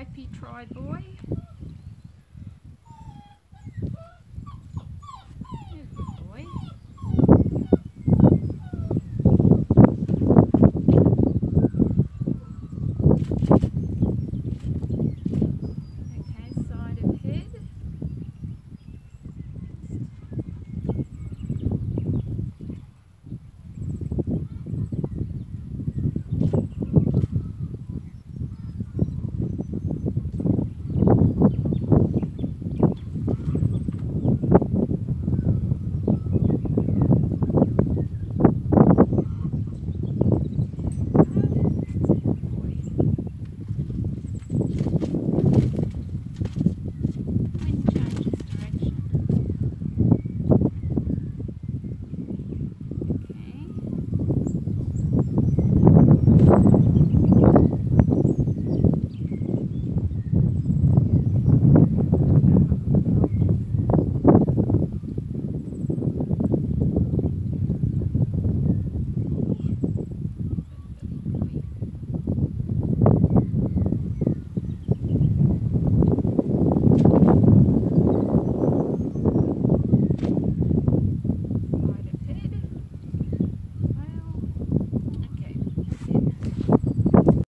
stripy tri boy.